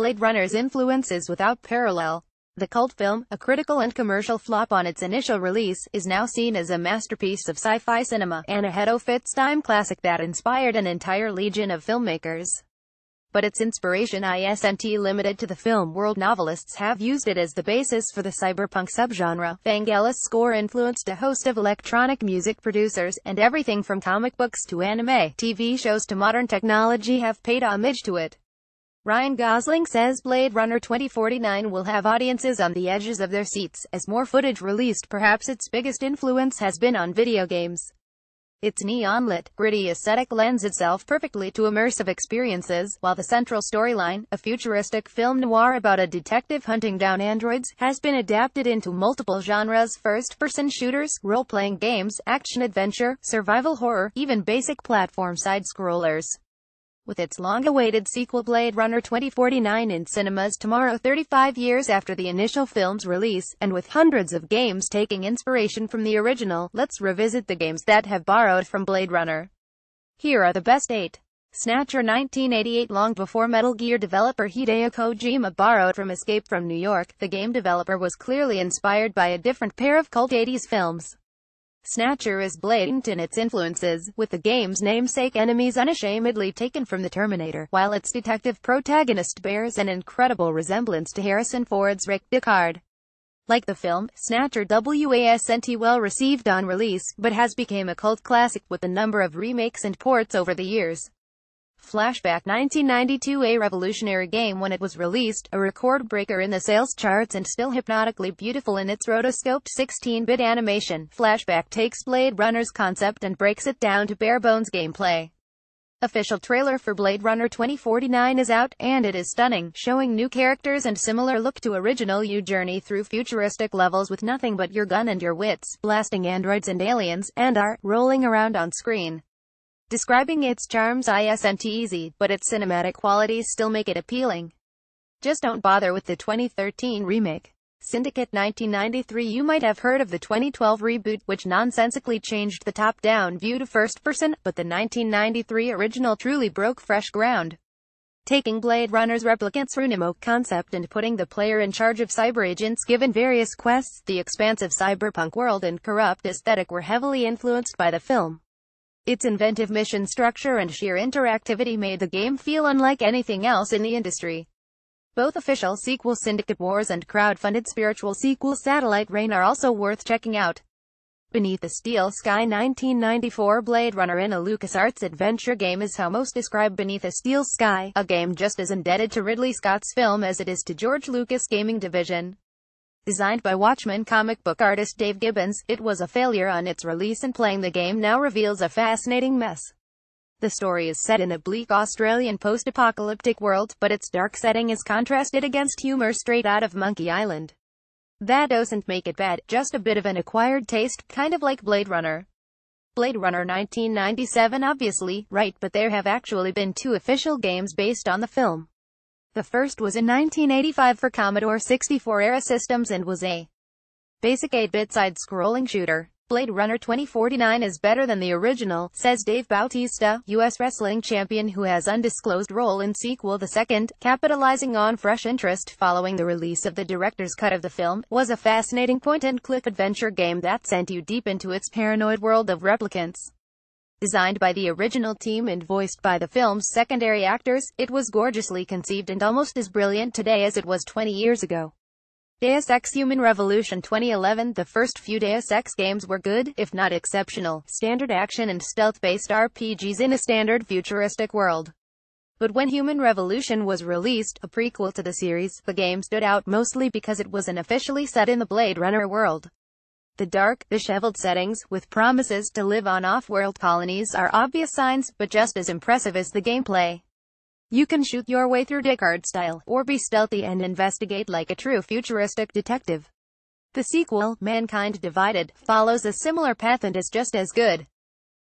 Blade Runner's influence is without parallel. The cult film, a critical and commercial flop on its initial release, is now seen as a masterpiece of sci-fi cinema, and a head of its time classic that inspired an entire legion of filmmakers. But its inspiration isn't limited to the film world novelists have used it as the basis for the cyberpunk subgenre. Vangelis score influenced a host of electronic music producers, and everything from comic books to anime, TV shows to modern technology have paid homage to it. Ryan Gosling says Blade Runner 2049 will have audiences on the edges of their seats, as more footage released perhaps its biggest influence has been on video games. Its neon-lit, gritty aesthetic lends itself perfectly to immersive experiences, while the central storyline, a futuristic film noir about a detective hunting down androids, has been adapted into multiple genres first-person shooters, role-playing games, action-adventure, survival horror, even basic platform side-scrollers with its long-awaited sequel Blade Runner 2049 in cinemas tomorrow 35 years after the initial film's release, and with hundreds of games taking inspiration from the original, let's revisit the games that have borrowed from Blade Runner. Here are the best 8. Snatcher 1988 Long before Metal Gear developer Hideo Kojima borrowed from Escape from New York, the game developer was clearly inspired by a different pair of cult 80s films. Snatcher is blatant in its influences, with the game's namesake enemies unashamedly taken from the Terminator, while its detective protagonist bears an incredible resemblance to Harrison Ford's Rick Deckard. Like the film, Snatcher wasn't well received on release, but has become a cult classic with a number of remakes and ports over the years. Flashback 1992 A revolutionary game when it was released, a record breaker in the sales charts and still hypnotically beautiful in its rotoscoped 16-bit animation, Flashback takes Blade Runner's concept and breaks it down to bare-bones gameplay. Official trailer for Blade Runner 2049 is out, and it is stunning, showing new characters and similar look to original you journey through futuristic levels with nothing but your gun and your wits, blasting androids and aliens, and are rolling around on screen. Describing its charms isn't easy, but its cinematic qualities still make it appealing. Just don't bother with the 2013 remake. Syndicate 1993 You might have heard of the 2012 reboot, which nonsensically changed the top-down view to first-person, but the 1993 original truly broke fresh ground. Taking Blade Runner's replicant Runimo concept and putting the player in charge of cyber agents given various quests, the expansive cyberpunk world and corrupt aesthetic were heavily influenced by the film. Its inventive mission structure and sheer interactivity made the game feel unlike anything else in the industry. Both official sequel Syndicate Wars and crowd-funded spiritual sequel Satellite Reign are also worth checking out. Beneath the Steel Sky 1994 Blade Runner in a LucasArts adventure game is how most describe Beneath a Steel Sky, a game just as indebted to Ridley Scott's film as it is to George Lucas' gaming division. Designed by Watchmen comic book artist Dave Gibbons, it was a failure on its release and playing the game now reveals a fascinating mess. The story is set in a bleak Australian post-apocalyptic world, but its dark setting is contrasted against humor straight out of Monkey Island. That doesn't make it bad, just a bit of an acquired taste, kind of like Blade Runner. Blade Runner 1997 obviously, right but there have actually been two official games based on the film. The first was in 1985 for Commodore 64-era systems and was a basic 8-bit side-scrolling shooter. Blade Runner 2049 is better than the original, says Dave Bautista, U.S. wrestling champion who has undisclosed role in sequel the second, capitalizing on fresh interest following the release of the director's cut of the film, was a fascinating point-and-click adventure game that sent you deep into its paranoid world of replicants. Designed by the original team and voiced by the film's secondary actors, it was gorgeously conceived and almost as brilliant today as it was 20 years ago. Deus Ex Human Revolution 2011 The first few Deus Ex games were good, if not exceptional, standard action and stealth-based RPGs in a standard futuristic world. But when Human Revolution was released, a prequel to the series, the game stood out mostly because it was unofficially set in the Blade Runner world. The dark, disheveled settings, with promises to live on off-world colonies are obvious signs, but just as impressive as the gameplay. You can shoot your way through Deckard style, or be stealthy and investigate like a true futuristic detective. The sequel, Mankind Divided, follows a similar path and is just as good.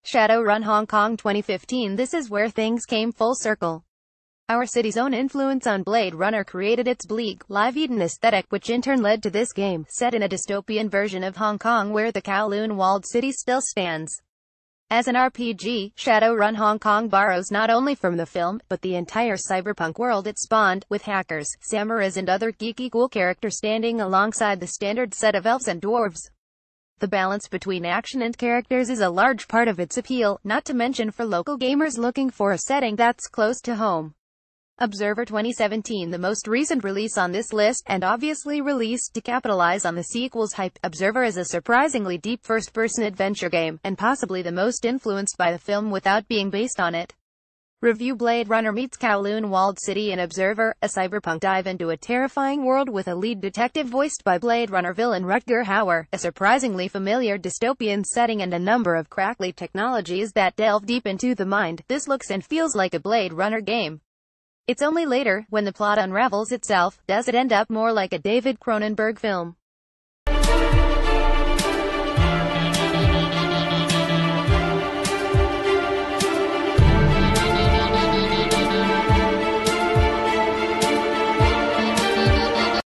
Shadowrun Hong Kong 2015 This is where things came full circle. Our city's own influence on Blade Runner created its bleak, live Eden aesthetic which in turn led to this game, set in a dystopian version of Hong Kong where the Kowloon walled city still stands. As an RPG, Shadowrun Hong Kong borrows not only from the film, but the entire cyberpunk world it spawned, with hackers, samurais and other geeky cool characters standing alongside the standard set of elves and dwarves. The balance between action and characters is a large part of its appeal, not to mention for local gamers looking for a setting that's close to home. Observer 2017 the most recent release on this list, and obviously released to capitalize on the sequel's hype. Observer is a surprisingly deep first-person adventure game, and possibly the most influenced by the film without being based on it. Review Blade Runner meets Kowloon Walled City in Observer, a cyberpunk dive into a terrifying world with a lead detective voiced by Blade Runner villain Rutger Hauer, a surprisingly familiar dystopian setting and a number of crackly technologies that delve deep into the mind. This looks and feels like a Blade Runner game. It's only later, when the plot unravels itself, does it end up more like a David Cronenberg film.